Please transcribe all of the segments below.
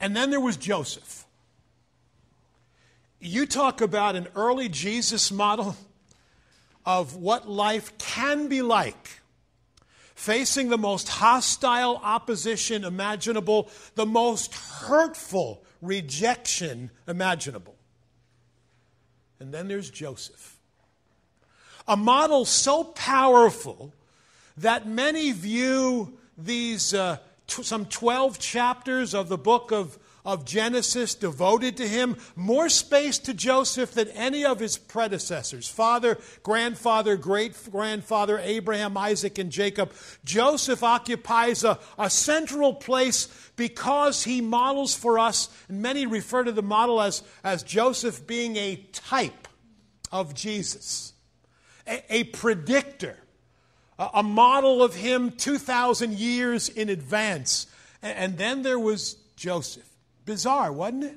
And then there was Joseph. You talk about an early Jesus model of what life can be like facing the most hostile opposition imaginable, the most hurtful rejection imaginable. And then there's Joseph. A model so powerful that many view these uh, t- some 12 chapters of the book of of Genesis devoted to him, more space to Joseph than any of his predecessors father, grandfather, great grandfather, Abraham, Isaac, and Jacob. Joseph occupies a, a central place because he models for us, and many refer to the model as, as Joseph being a type of Jesus, a, a predictor, a, model of him 2,000 years in advance. And then there was Joseph Bizarre, wasn't it?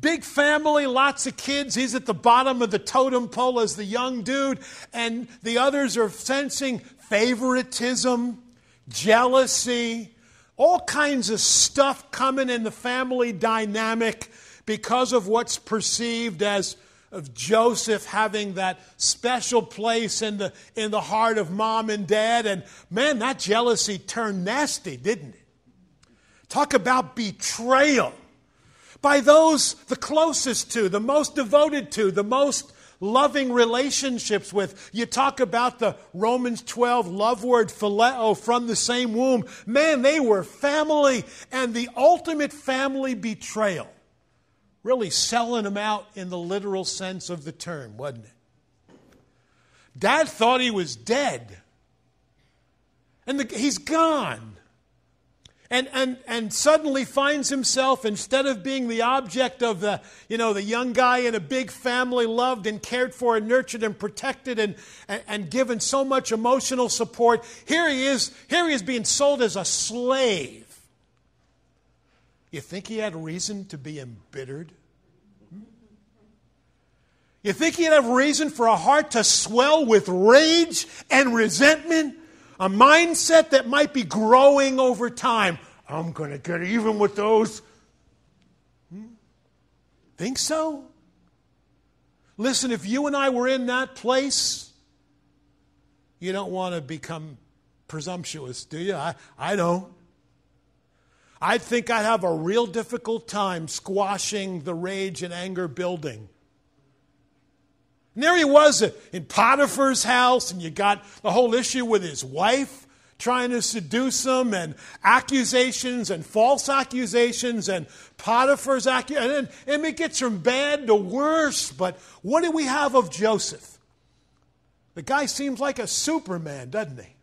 Big family, lots of kids. He's at the bottom of the totem pole as the young dude, and the others are sensing favoritism, jealousy, all kinds of stuff coming in the family dynamic because of what's perceived as of Joseph having that special place in the, in the heart of mom and dad. And man, that jealousy turned nasty, didn't it? Talk about betrayal by those the closest to, the most devoted to, the most loving relationships with. You talk about the Romans 12 love word phileo from the same womb. Man, they were family and the ultimate family betrayal. Really selling him out in the literal sense of the term, wasn't it? Dad thought he was dead. And the, he's gone and, and, and suddenly finds himself, instead of being the object of the, you know, the young guy in a big family, loved and cared for and nurtured and protected and, and, and given so much emotional support, here he is, here he is being sold as a slave. You think he had reason to be embittered? You think he'd have reason for a heart to swell with rage and resentment? a mindset that might be growing over time. I'm going to get even with those. Hmm? Think so? Listen, if you and I were in that place, you don't want to become presumptuous, do you? I, I don't. I think I'd have a real difficult time squashing the rage and anger building. And there he was in Potiphar's house, and you got the whole issue with his wife trying to seduce him, and accusations and false accusations, and Potiphar's accusations. And, and it gets from bad to worse. But what do we have of Joseph? The guy seems like a superman, doesn't he?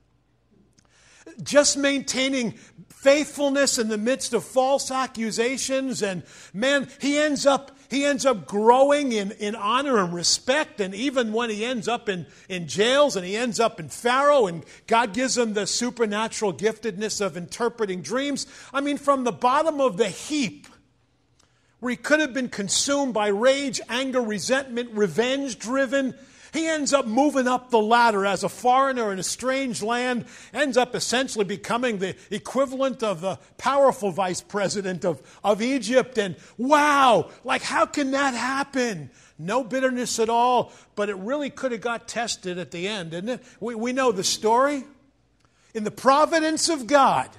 Just maintaining faithfulness in the midst of false accusations. And man, he ends up he ends up growing in, in honor and respect. And even when he ends up in, in jails and he ends up in Pharaoh, and God gives him the supernatural giftedness of interpreting dreams. I mean, from the bottom of the heap, where he could have been consumed by rage, anger, resentment, revenge driven, he ends up moving up the ladder as a foreigner in a strange land, ends up essentially becoming the equivalent of the powerful vice president of, of Egypt. And wow, like how can that happen? No bitterness at all, but it really could have got tested at the end, didn't it? We, we know the story. In the providence of God,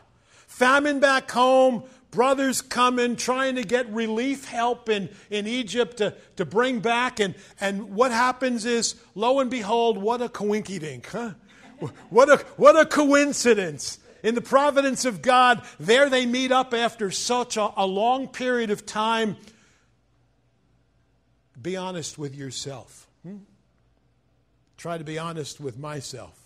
famine back home, brothers coming, trying to get relief help in, in Egypt to, to bring back. And, and what happens is, lo and behold, what a coinkydink, huh? What a, what a coincidence. In the providence of God, there they meet up after such a, a long period of time. Be honest with yourself. Hmm? Try to be honest with myself.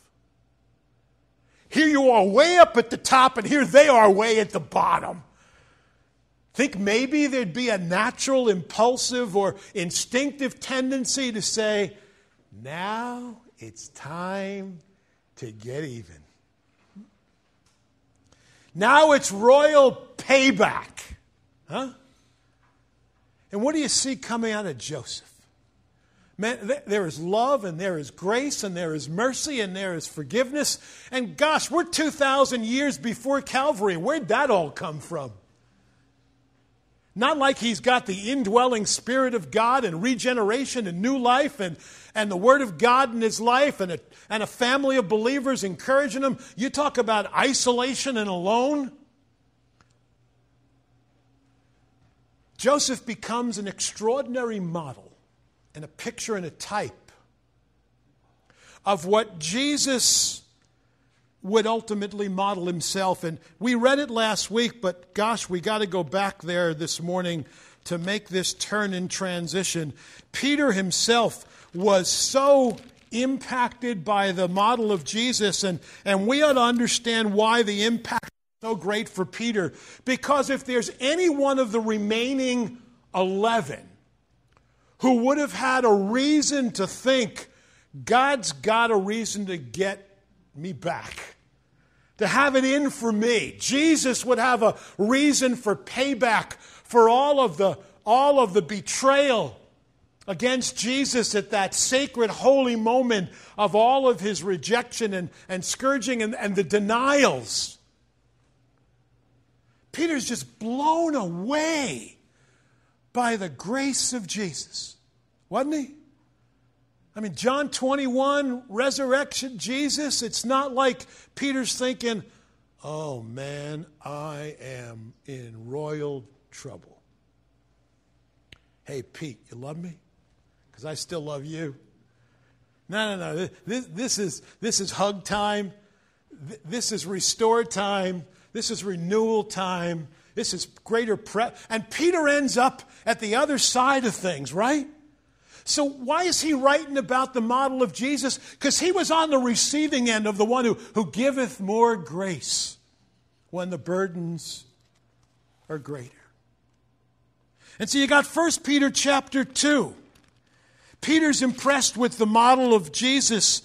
Here you are way up at the top, and here they are way at the bottom. Think maybe there'd be a natural, impulsive, or instinctive tendency to say, now it's time to get even. Now it's royal payback. Huh? And what do you see coming out of Joseph? Man, there is love and there is grace and there is mercy and there is forgiveness. And gosh, we're 2,000 years before Calvary. Where'd that all come from? Not like he's got the indwelling Spirit of God and regeneration and new life and, and the Word of God in his life and a, and a family of believers encouraging him. You talk about isolation and alone. Joseph becomes an extraordinary model and a picture and a type of what Jesus would ultimately model himself. And we read it last week, but gosh, we got to go back there this morning to make this turn and transition. Peter himself was so impacted by the model of Jesus, and, and we ought to understand why the impact is so great for Peter. Because if there's any one of the remaining 11 who would have had a reason to think, God's got a reason to get me back to have it in for me. Jesus would have a reason for payback for all of the, all of the betrayal against Jesus at that sacred, holy moment of all of his rejection and, and scourging and, and the denials. Peter's just blown away by the grace of Jesus, wasn't he? I mean, John 21, resurrection, Jesus, it's not like Peter's thinking, oh man, I am in royal trouble. Hey, Pete, you love me? Because I still love you. No, no, no. This, this, is, this is hug time. This is restore time. This is renewal time. This is greater prep. And Peter ends up at the other side of things, right? So, why is he writing about the model of Jesus? Because he was on the receiving end of the one who, who giveth more grace when the burdens are greater. And so you got 1 Peter chapter 2. Peter's impressed with the model of Jesus.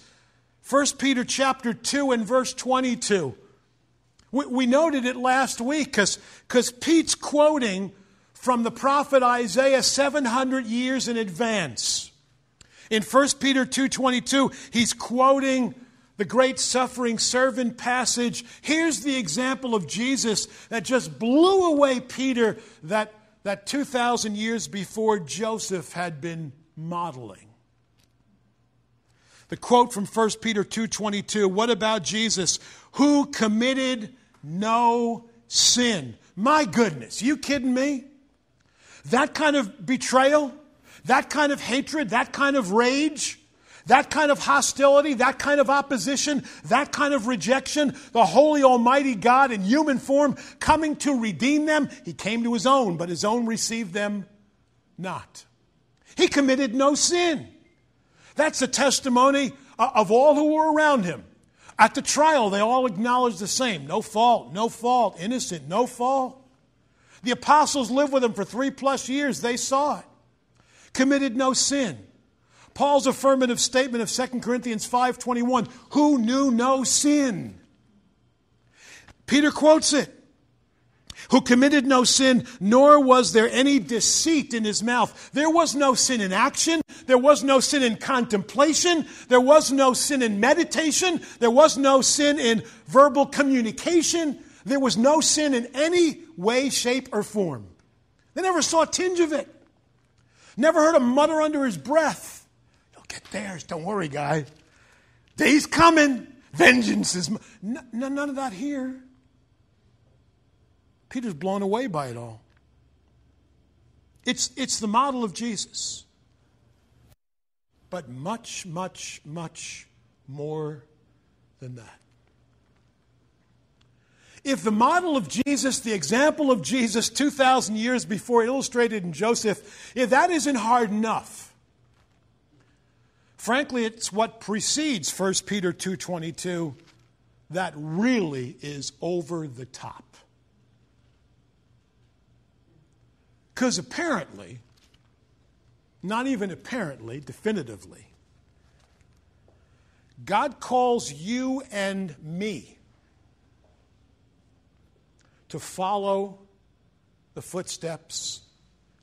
1 Peter chapter 2 and verse 22. We, we noted it last week because Pete's quoting from the prophet Isaiah 700 years in advance. In 1 Peter 2:22, he's quoting the great suffering servant passage. Here's the example of Jesus that just blew away Peter that, that 2,000 years before Joseph had been modeling. The quote from 1 Peter 2:22, what about Jesus who committed no sin? My goodness, you kidding me? That kind of betrayal, that kind of hatred, that kind of rage, that kind of hostility, that kind of opposition, that kind of rejection, the holy almighty God in human form coming to redeem them, he came to his own, but his own received them not. He committed no sin. That's a testimony uh, of all who were around him. At the trial, they all acknowledged the same no fault, no fault, innocent, no fault. The apostles lived with him for three plus years. They saw it. Committed no sin. Paul's affirmative statement of 2 Corinthians 5:21, who knew no sin. Peter quotes it. Who committed no sin, nor was there any deceit in his mouth. There was no sin in action. There was no sin in contemplation. There was no sin in meditation. There was no sin in verbal communication. There was no sin in any way, shape, or form. They never saw a tinge of it. Never heard him mutter under his breath. You'll get theirs. Don't worry, guy. Day's coming. Vengeance is. None of that here. Peter's blown away by it all. It's, it's the model of Jesus. But much, much, much more than that. If the model of Jesus, the example of Jesus 2,000 years before illustrated in Joseph, if that isn't hard enough, frankly, it's what precedes 1 Peter 2.22 that really is over the top. Because apparently, not even apparently, definitively, God calls you and me to follow the footsteps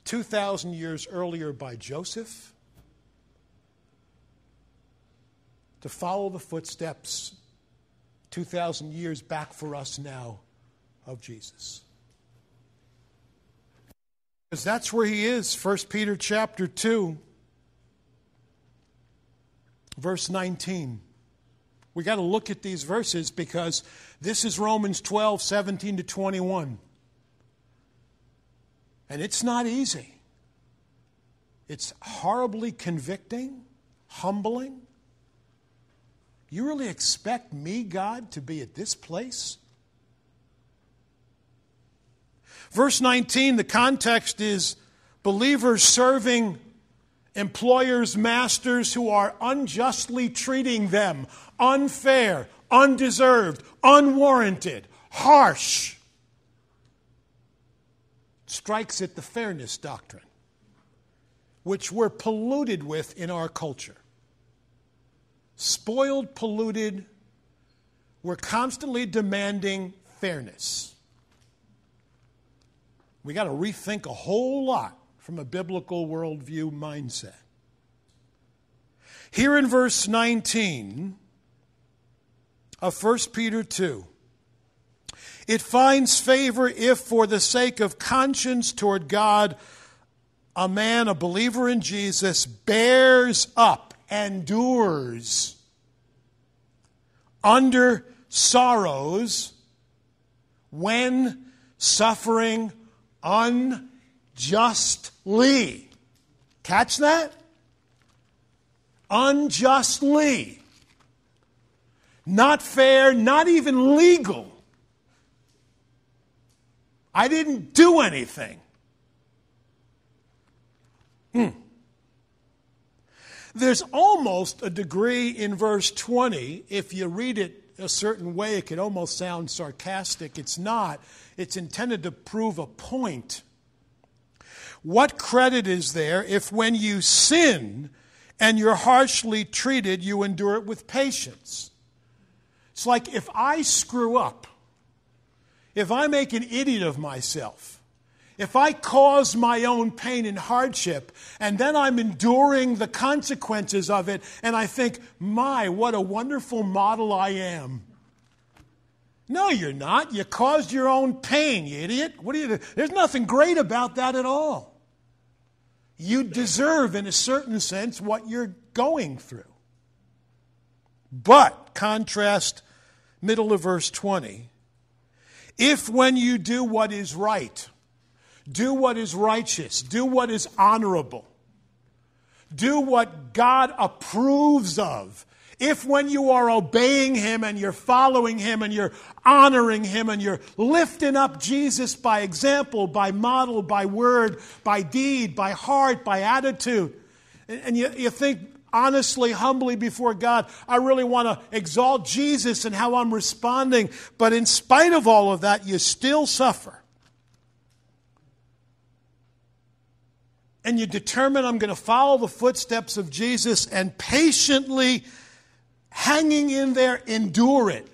2,000 years earlier by Joseph, to follow the footsteps 2,000 years back for us now of Jesus. Because that's where he is, 1 Peter chapter 2, verse 19. We got to look at these verses because this is Romans 12, 17 to 21. And it's not easy. It's horribly convicting, humbling. You really expect me, God, to be at this place? Verse 19, the context is believers serving employers, masters who are unjustly treating them, unfair, undeserved, unwarranted, harsh. Strikes at the fairness doctrine, which we're polluted with in our culture. Spoiled, polluted, we're constantly demanding fairness. We got to rethink a whole lot from a biblical worldview mindset. Here in verse 19 of 1 Peter 2, it finds favor if, for the sake of conscience toward God, a man, a believer in Jesus, bears up, endures under sorrows when suffering unjustly. Catch that? Unjustly. Not fair, not even legal. I didn't do anything. Hmm. There's almost a degree in verse 20. If you read it a certain way, it could almost sound sarcastic. It's not. It's intended to prove a point. What credit is there if when you sin and you're harshly treated, you endure it with patience? It's like if I screw up, if I make an idiot of myself, if I cause my own pain and hardship, and then I'm enduring the consequences of it, and I think, my, what a wonderful model I am. No, you're not. You caused your own pain, you idiot. What do you There's nothing great about that at all. You deserve, in a certain sense, what you're going through. But, contrast middle of verse 20. If when you do what is right, do what is righteous, do what is honorable, do what God approves of, if when you are obeying Him and you're following Him and you're honoring Him and you're lifting up Jesus by example, by model, by word, by deed, by heart, by attitude, and you, you think honestly, humbly before God, I really want to exalt Jesus and how I'm responding, but in spite of all of that, you still suffer. And you determine I'm going to follow the footsteps of Jesus and patiently hanging in there, endure it.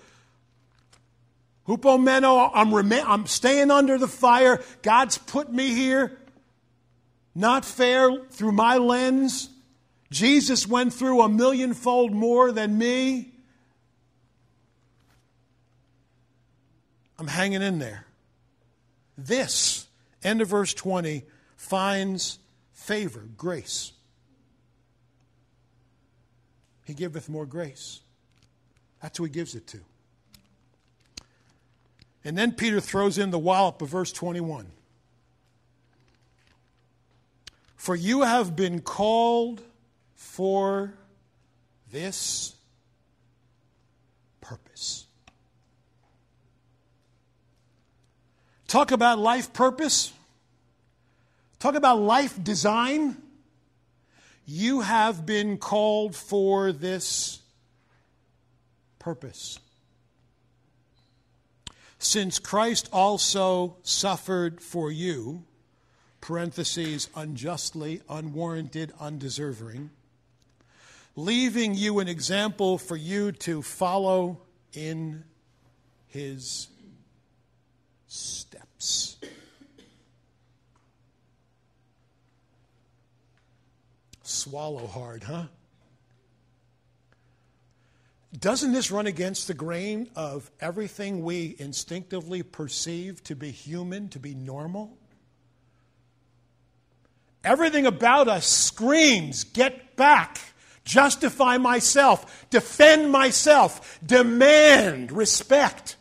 Hupomeno, I'm, rem- I'm staying under the fire. God's put me here. Not fair through my lens. Jesus went through a millionfold more than me. I'm hanging in there. This, end of verse 20, finds favor, grace. He giveth more grace. That's who he gives it to. And then Peter throws in the wallop of verse 21. For you have been called for this purpose. Talk about life purpose. Talk about life design. You have been called for this purpose. Since Christ also suffered for you, parentheses, unjustly, unwarranted, undeserving, leaving you an example for you to follow in his steps. swallow hard, huh? Doesn't this run against the grain of everything we instinctively perceive to be human, to be normal? Everything about us screams, get back, justify myself, defend myself, demand respect,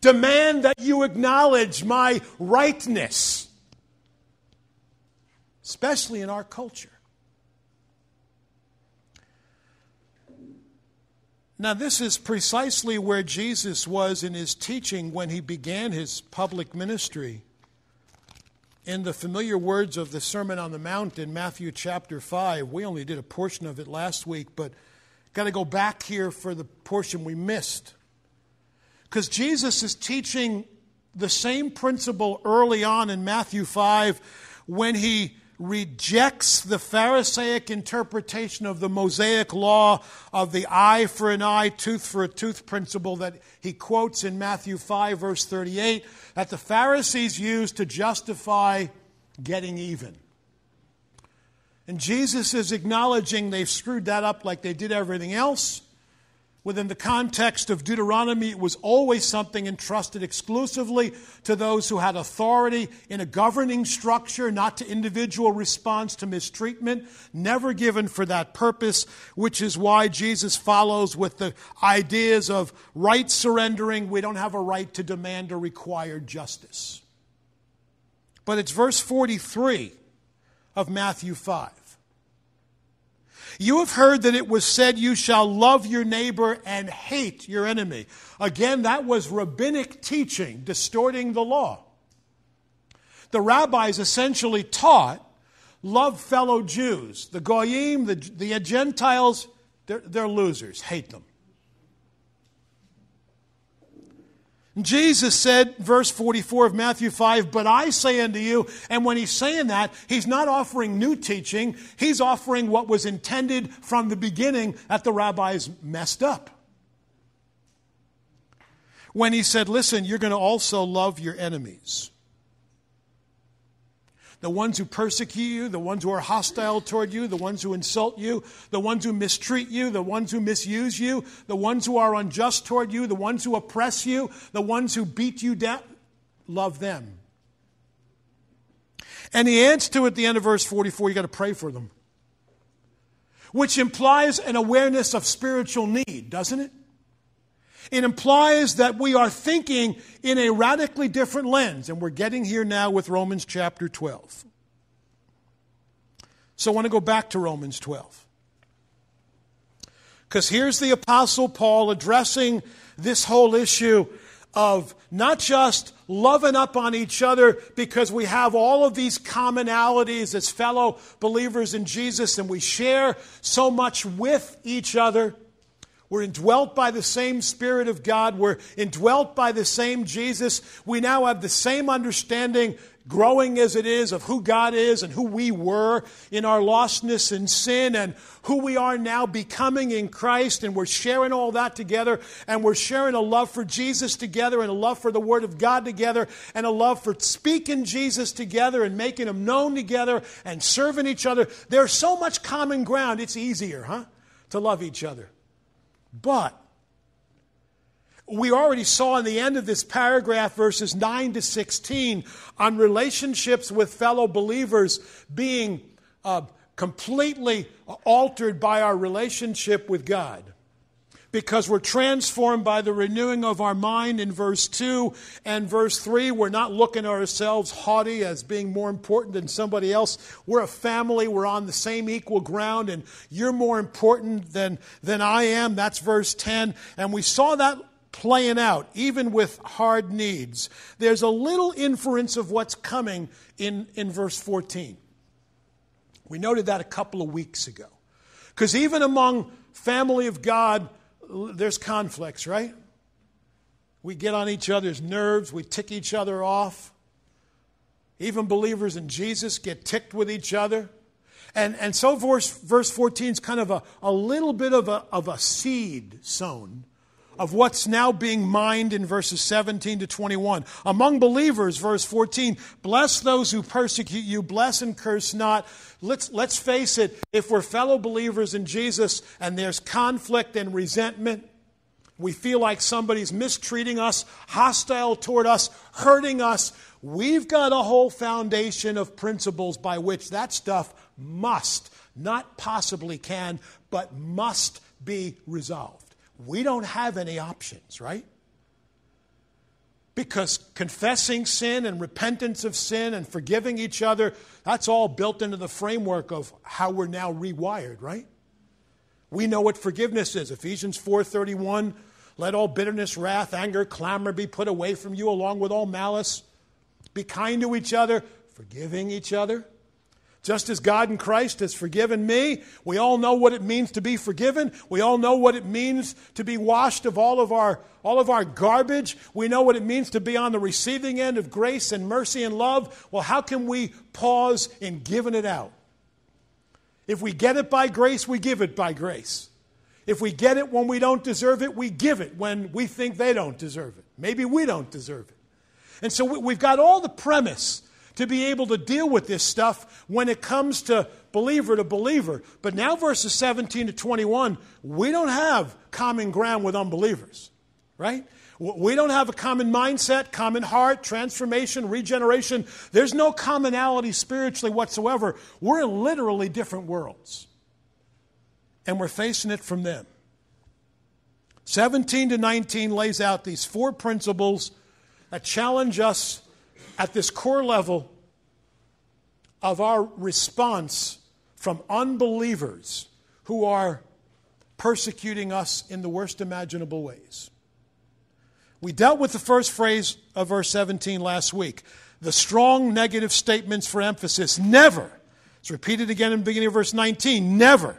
demand that you acknowledge my rightness, especially in our culture. Now, this is precisely where Jesus was in his teaching when he began his public ministry. In the familiar words of the Sermon on the Mount in Matthew chapter 5, we only did a portion of it last week, but got to go back here for the portion we missed. Because Jesus is teaching the same principle early on in Matthew 5 when he rejects the Pharisaic interpretation of the Mosaic law of the eye for an eye, tooth for a tooth principle that he quotes in Matthew 5, verse 38, that the Pharisees used to justify getting even. And Jesus is acknowledging they've screwed that up like they did everything else. Within the context of Deuteronomy, it was always something entrusted exclusively to those who had authority in a governing structure, not to individual response to mistreatment, never given for that purpose, which is why Jesus follows with the ideas of right surrendering. We don't have a right to demand or require justice. But it's verse 43 of Matthew 5. You have heard that it was said, You shall love your neighbor and hate your enemy. Again, that was rabbinic teaching, distorting the law. The rabbis essentially taught love fellow Jews. The Goyim, the, the Gentiles, they're, they're losers, hate them. Jesus said, verse 44 of Matthew 5, But I say unto you, and when he's saying that, he's not offering new teaching, he's offering what was intended from the beginning that the rabbis messed up. When he said, Listen, you're going to also love your enemies the ones who persecute you, the ones who are hostile toward you, the ones who insult you, the ones who mistreat you, the ones who misuse you, the ones who are unjust toward you, the ones who oppress you, the ones who beat you down. Love them. And he adds to it at the end of verse 44 you got to pray for them, which implies an awareness of spiritual need, doesn't it? It implies that we are thinking in a radically different lens, and we're getting here now with Romans chapter 12. So I want to go back to Romans 12. Because here's the Apostle Paul addressing this whole issue of not just loving up on each other because we have all of these commonalities as fellow believers in Jesus and we share so much with each other we're indwelt by the same Spirit of God. We're indwelt by the same Jesus. We now have the same understanding, growing as it is, of who God is and who we were in our lostness and sin and who we are now becoming in Christ. And we're sharing all that together. And we're sharing a love for Jesus together and a love for the Word of God together and a love for speaking Jesus together and making Him known together and serving each other. There's so much common ground. It's easier, huh? To love each other. But we already saw in the end of this paragraph, verses 9 to 16, on relationships with fellow believers being uh, completely altered by our relationship with God because we're transformed by the renewing of our mind in verse 2 and verse 3. We're not looking at ourselves haughty as being more important than somebody else. We're a family. We're on the same equal ground, and you're more important than, than I am. That's verse 10. And we saw that playing out, even with hard needs. There's a little inference of what's coming in, in verse 14. We noted that a couple of weeks ago. Because even among family of God, there's conflicts, right? We get on each other's nerves, we tick each other off. Even believers in Jesus get ticked with each other. And, and so verse, verse 14 is kind of a, a little bit of a, of a seed sown of what's now being mined in verses 17 to 21. Among believers, verse 14, bless those who persecute you, bless and curse not. Let's, let's face it, if we're fellow believers in Jesus and there's conflict and resentment, we feel like somebody's mistreating us, hostile toward us, hurting us, we've got a whole foundation of principles by which that stuff must, not possibly can, but must be resolved. We don't have any options, right? Because confessing sin and repentance of sin and forgiving each other, that's all built into the framework of how we're now rewired, right? We know what forgiveness is. Ephesians 4:31, let all bitterness, wrath, anger, clamor be put away from you along with all malice. Be kind to each other, forgiving each other. Just as God in Christ has forgiven me, we all know what it means to be forgiven. We all know what it means to be washed of all of our, all of our garbage. We know what it means to be on the receiving end of grace and mercy and love. Well, how can we pause in giving it out? If we get it by grace, we give it by grace. If we get it when we don't deserve it, we give it when we think they don't deserve it. Maybe we don't deserve it. And so we've got all the premise to be able to deal with this stuff when it comes to believer to believer. But now, verses 17 to 21, we don't have common ground with unbelievers, right? We don't have a common mindset, common heart, transformation, regeneration. There's no commonality spiritually whatsoever. We're in literally different worlds. And we're facing it from them. 17 to 19 lays out these four principles that challenge us at this core level of our response from unbelievers who are persecuting us in the worst imaginable ways. We dealt with the first phrase of verse 17 last week the strong negative statements for emphasis. Never. It's repeated again in the beginning of verse 19. Never.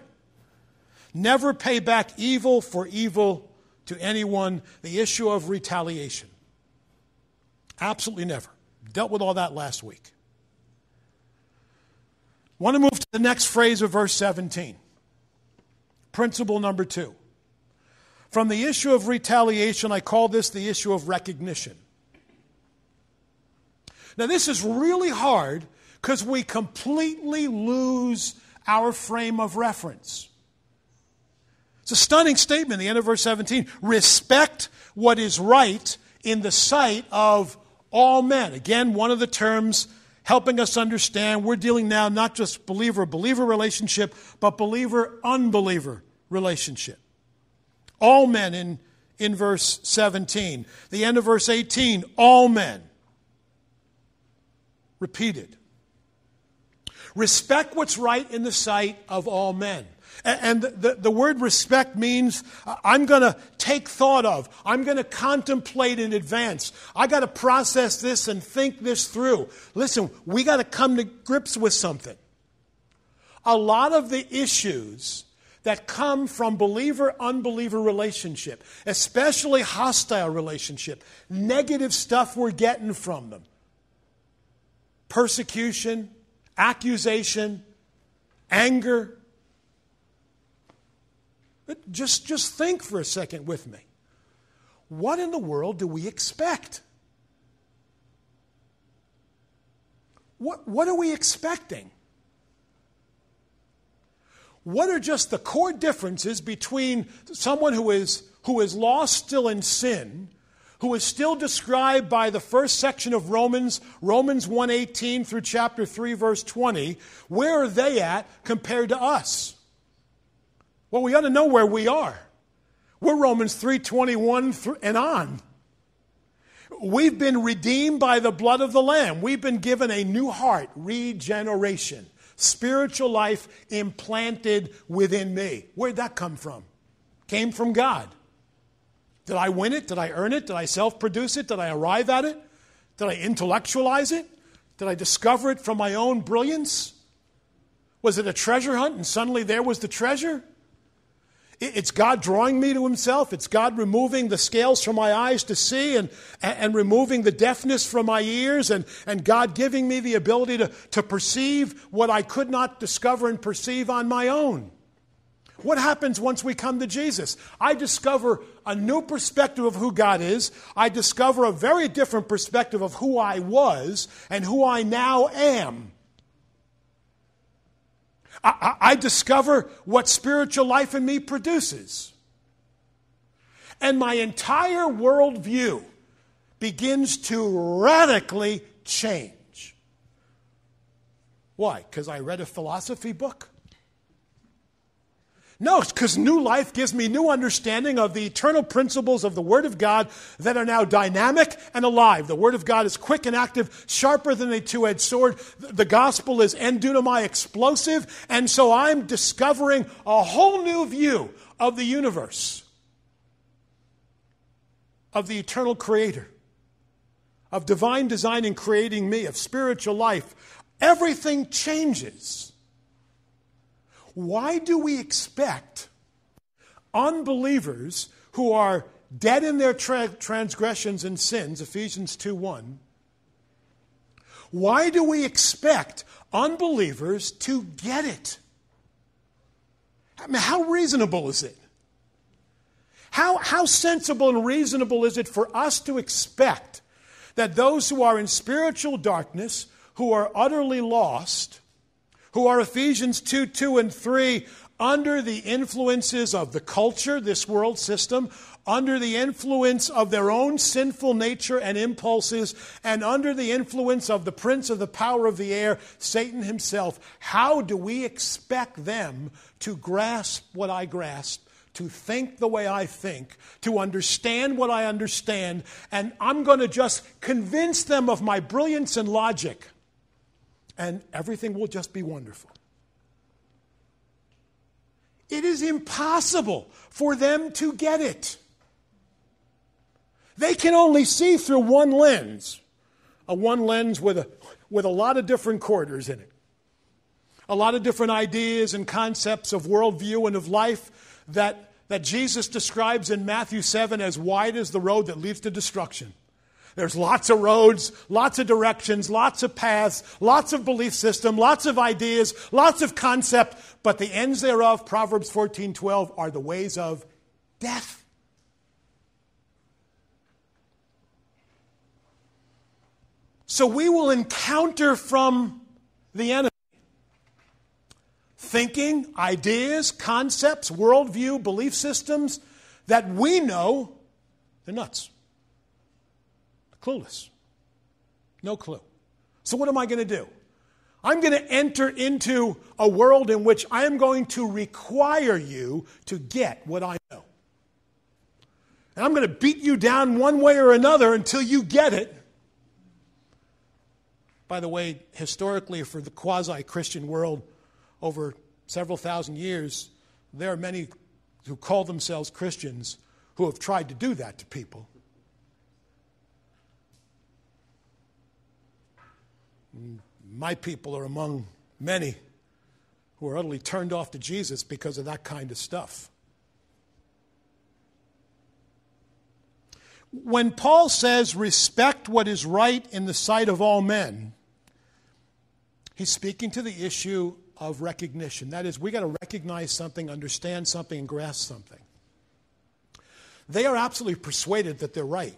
Never pay back evil for evil to anyone. The issue of retaliation. Absolutely never. Dealt with all that last week. Want to move to the next phrase of verse 17. Principle number two. From the issue of retaliation, I call this the issue of recognition. Now, this is really hard because we completely lose our frame of reference. It's a stunning statement, the end of verse 17. Respect what is right in the sight of all men. Again, one of the terms helping us understand we're dealing now not just believer believer relationship, but believer unbeliever relationship. All men in, in verse 17. The end of verse 18, all men. Repeated. Respect what's right in the sight of all men. And the, the word respect means uh, I'm going to take thought of, I'm going to contemplate in advance. I got to process this and think this through. Listen, we got to come to grips with something. A lot of the issues that come from believer unbeliever relationship, especially hostile relationship, negative stuff we're getting from them. Persecution, accusation, anger. But just, just think for a second with me. What in the world do we expect? What, what are we expecting? What are just the core differences between someone who is, who is lost still in sin, who is still described by the first section of Romans, Romans 1:18 through chapter 3 verse 20, where are they at compared to us? Well, we ought to know where we are. We're Romans 3:21 and on. We've been redeemed by the blood of the lamb. We've been given a new heart, regeneration spiritual life implanted within me. Where'd that come from? Came from God. Did I win it? Did I earn it? Did I self produce it? Did I arrive at it? Did I intellectualize it? Did I discover it from my own brilliance? Was it a treasure hunt and suddenly there was the treasure? It's God drawing me to Himself. It's God removing the scales from my eyes to see and, and removing the deafness from my ears, and, and God giving me the ability to, to perceive what I could not discover and perceive on my own. What happens once we come to Jesus? I discover a new perspective of who God is. I discover a very different perspective of who I was and who I now am. I, I discover what spiritual life in me produces. And my entire worldview begins to radically change. Why? Because I read a philosophy book? No, because new life gives me new understanding of the eternal principles of the Word of God that are now dynamic and alive. The Word of God is quick and active, sharper than a two edged sword. The gospel is endunamai explosive, and so I'm discovering a whole new view of the universe, of the eternal Creator, of divine design in creating me, of spiritual life. Everything changes. Why do we expect unbelievers who are dead in their tra- transgressions and sins, Ephesians 2 1, why do we expect unbelievers to get it? I mean, how reasonable is it? How, how sensible and reasonable is it for us to expect that those who are in spiritual darkness, who are utterly lost, who are Ephesians 2 2 and 3 under the influences of the culture, this world system, under the influence of their own sinful nature and impulses, and under the influence of the prince of the power of the air, Satan himself, how do we expect them to grasp what I grasp? To think the way I think, to understand what I understand, and I'm going to just convince them of my brilliance and logic and everything will just be wonderful. It is impossible for them to get it. They can only see through one lens, a one lens with a, with a lot of different quarters in it, a lot of different ideas and concepts of worldview and of life that, that Jesus describes in Matthew 7 as wide as the road that leads to destruction. There's lots of roads, lots of directions, lots of paths, lots of belief system, lots of ideas, lots of concept, but the ends thereof, Proverbs 14:12, are the ways of death. So we will encounter from the enemy thinking, ideas, concepts, worldview, belief systems that we know they're nuts. Clueless. No clue. So, what am I going to do? I'm going to enter into a world in which I am going to require you to get what I know. And I'm going to beat you down one way or another until you get it. By the way, historically, for the quasi Christian world, over several thousand years, there are many who call themselves Christians who have tried to do that to people. My people are among many who are utterly turned off to Jesus because of that kind of stuff. When Paul says, respect what is right in the sight of all men, he's speaking to the issue of recognition. That is, we got to recognize something, understand something, and grasp something. They are absolutely persuaded that they're right.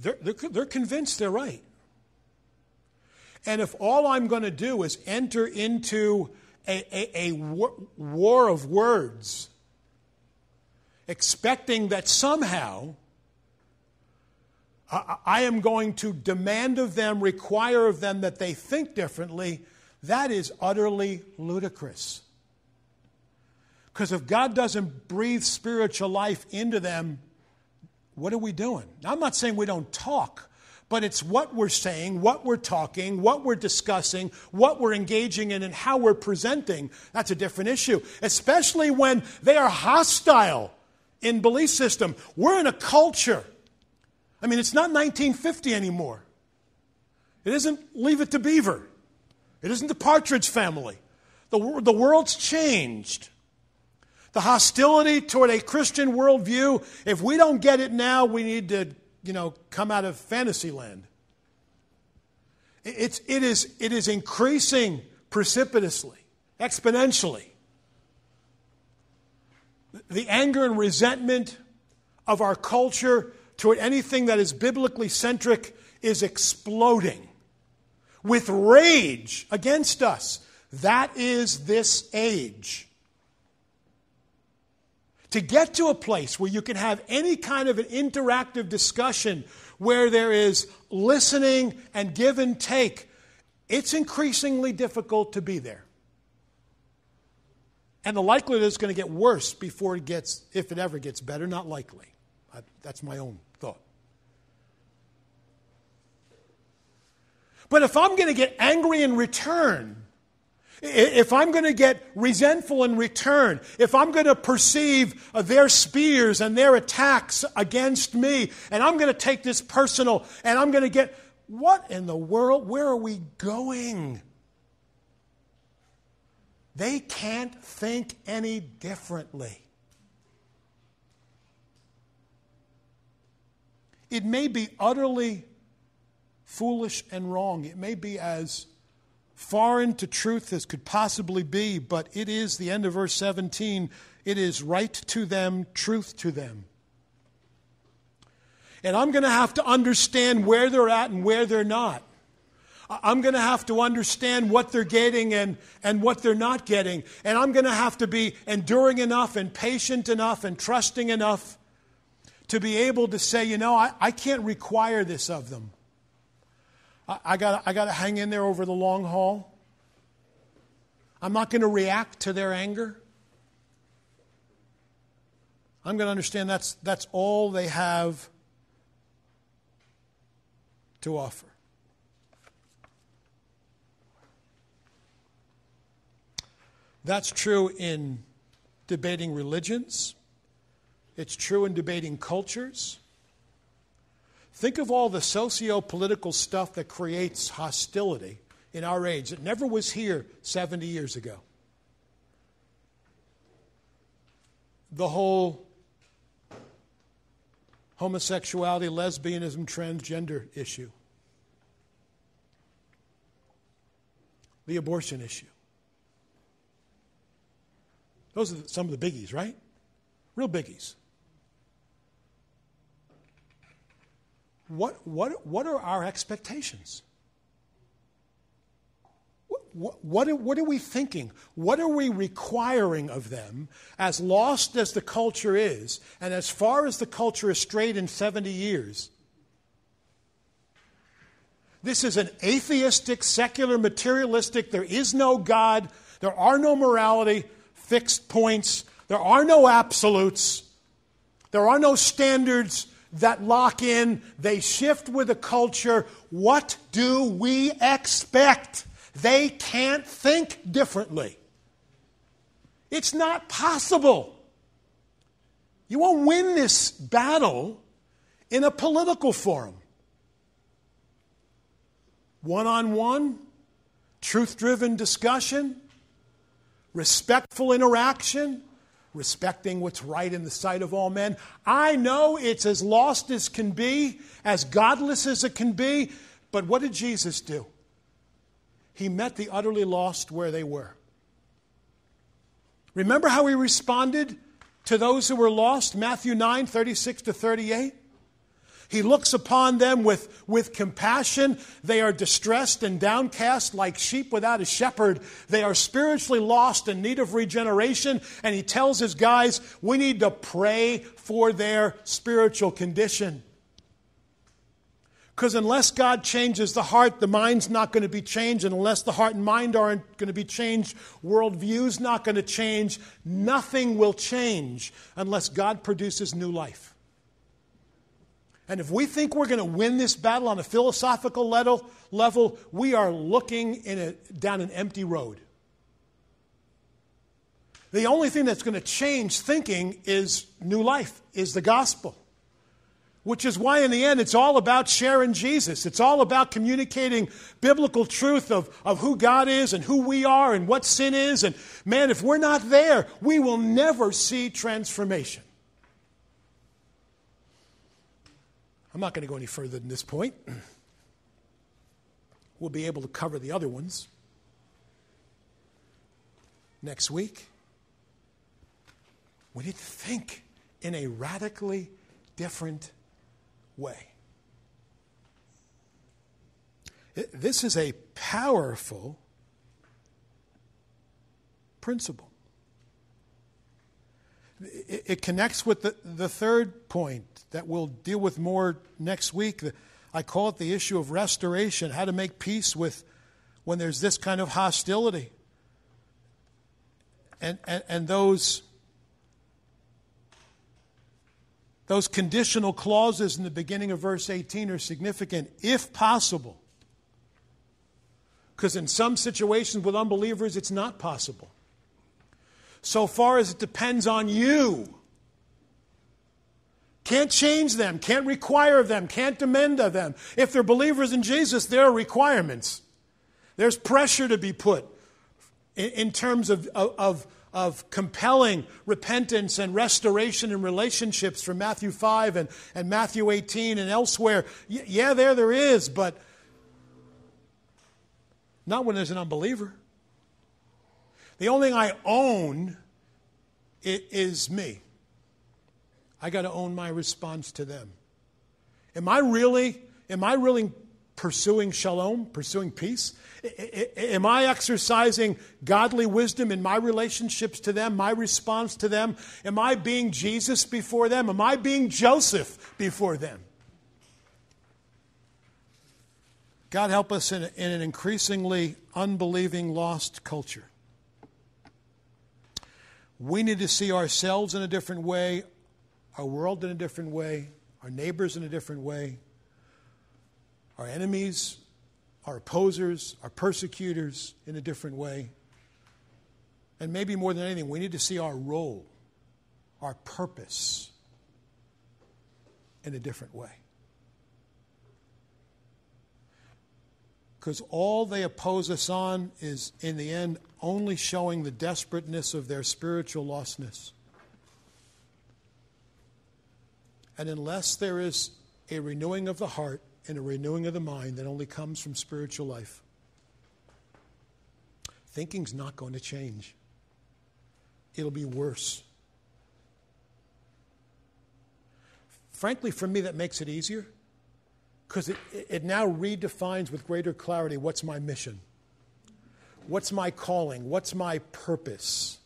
They're, they're, they're convinced they're right. And if all I'm going to do is enter into a, a, a war of words, expecting that somehow I, I am going to demand of them, require of them that they think differently, that is utterly ludicrous. Because if God doesn't breathe spiritual life into them, what are we doing? Now, I'm not saying we don't talk, but it's what we're saying, what we're talking, what we're discussing, what we're engaging in, and how we're presenting. That's a different issue, especially when they are hostile in belief system. We're in a culture. I mean, it's not 1950 anymore. It isn't Leave It to Beaver. It isn't the Partridge family. The, the world's changed. The hostility toward a Christian worldview, if we don't get it now, we need to, you know, come out of fantasy land. It's, it, is, it is increasing precipitously, exponentially. The anger and resentment of our culture toward anything that is biblically centric is exploding with rage against us. That is this age. To get to a place where you can have any kind of an interactive discussion where there is listening and give and take, it's increasingly difficult to be there. And the likelihood is going to get worse before it gets, if it ever gets better, not likely. I, that's my own thought. But if I'm going to get angry in return, if I'm going to get resentful in return, if I'm going to perceive uh, their spears and their attacks against me, and I'm going to take this personal, and I'm going to get, what in the world? Where are we going? They can't think any differently. It may be utterly foolish and wrong. It may be as foreign to truth as could possibly be, but it is, the end of verse 17, it is right to them, truth to them. And I'm going to have to understand where they're at and where they're not. I'm going to have to understand what they're getting and, and what they're not getting. And I'm going to have to be enduring enough and patient enough and trusting enough to be able to say, you know, I, I can't require this of them. I, got I got to hang in there over the long haul. I'm not going to react to their anger. I'm going to understand that's, that's all they have to offer. That's true in debating religions. It's true in debating cultures. Think of all the socio political stuff that creates hostility in our age that never was here 70 years ago. The whole homosexuality, lesbianism, transgender issue, the abortion issue. Those are some of the biggies, right? Real biggies. What, what, what are our expectations? What, what, what, are we thinking? What are we requiring of them, as lost as the culture is, and as far as the culture is strayed in 70 years? This is an atheistic, secular, materialistic, there is no God, there are no morality, fixed points, there are no absolutes, there are no standards, that lock in, they shift with a culture. What do we expect? They can't think differently. It's not possible. You won't win this battle in a political forum. One on one, truth driven discussion, respectful interaction, respecting what's right in the sight of all men. I know it's as lost as can be, as godless as it can be, but what did Jesus do? He met the utterly lost where they were. Remember how he responded to those who were lost? Matthew 9, 36 to 38. He looks upon them with, with compassion. They are distressed and downcast like sheep without a shepherd. They are spiritually lost in need of regeneration. And he tells his guys, we need to pray for their spiritual condition. Because unless God changes the heart, the mind's not going to be changed. And unless the heart and mind aren't going to be changed, worldview's not going to change. Nothing will change unless God produces new life. And if we think we're going to win this battle on a philosophical level, level we are looking a, down an empty road. The only thing that's going to change thinking is new life, is the gospel. Which is why, in the end, it's all about sharing Jesus. It's all about communicating biblical truth of, of who God is and who we are and what sin is. And man, if we're not there, we will never see transformation. I'm not going to go any further than this point. We'll be able to cover the other ones next week. We need to think in a radically different way. This is a powerful principle. it, connects with the, the third point that we'll deal with more next week. I call it the issue of restoration, how to make peace with when there's this kind of hostility. And, and, and those, those conditional clauses in the beginning of verse 18 are significant, if possible. Because in some situations with unbelievers, it's not possible. So far as it depends on you can't change them, can't require of them, can't demand of them. If they're believers in Jesus, there are requirements. There's pressure to be put in, in terms of, of, of compelling repentance and restoration in relationships from Matthew 5 and, and Matthew 18 and elsewhere. Yeah, there there is, but not when there's an unbeliever. The only thing I own is me. I got to own my response to them. Am I really, am I really pursuing shalom, pursuing peace? Am I exercising godly wisdom in my relationships to them, my response to them? Am I being Jesus before them? Am I being Joseph before them? God help us in, in an increasingly unbelieving, lost culture. We need to see ourselves in a different way, our world in a different way, our neighbors in a different way, our enemies, our opposers, our persecutors in a different way. And maybe more than anything, we need to see our role, our purpose in a different way. Because all they oppose us on is, in the end, only showing the desperateness of their spiritual lostness. And unless there is a renewing of the heart and a renewing of the mind that only comes from spiritual life, thinking's not going to change. It'll be worse. Frankly, for me, that makes it easier because it, it now redefines with greater clarity what's my mission, what's my calling, what's my purpose.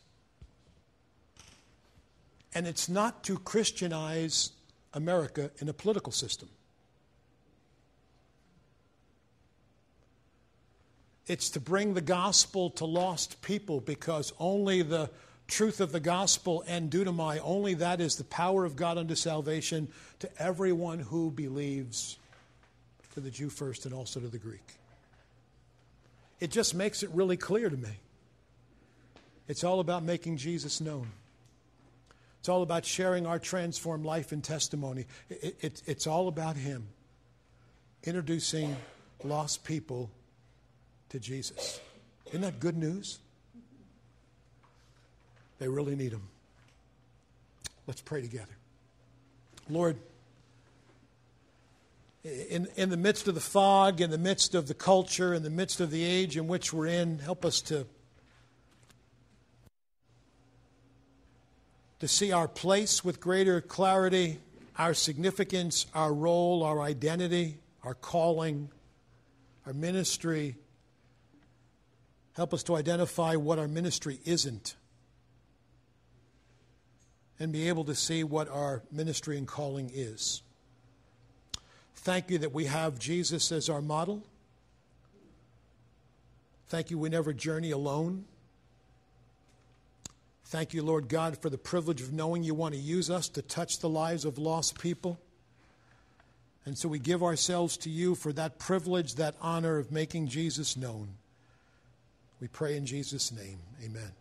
And it's not to Christianize America in a political system. It's to bring the gospel to lost people because only the truth of the gospel and dunamai, only that is the power of God unto salvation to everyone who believes, to the Jew first and also to the Greek. It just makes it really clear to me. It's all about making Jesus known. It's all about sharing our transformed life and testimony. It, it, it's all about Him introducing lost people to Jesus. Isn't that good news? They really need Him. Let's pray together. Lord, in, in the midst of the fog, in the midst of the culture, in the midst of the age in which we're in, help us to to see our place with greater clarity, our significance, our role, our identity, our calling, our ministry. Help us to identify what our ministry isn't and be able to see what our ministry and calling is. Thank you that we have Jesus as our model. Thank you we never journey alone. Thank you, Lord God, for the privilege of knowing you want to use us to touch the lives of lost people. And so we give ourselves to you for that privilege, that honor of making Jesus known. We pray in Jesus' name. Amen.